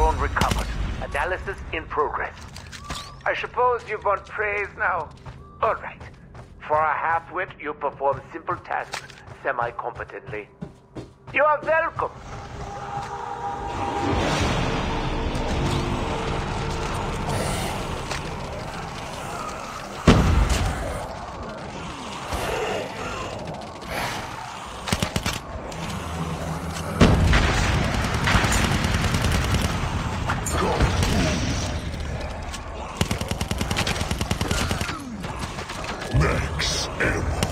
drone recovered. Analysis in progress. I suppose you want praise now? All right. For a half-wit, you perform simple tasks semi-competently. You are welcome. Max.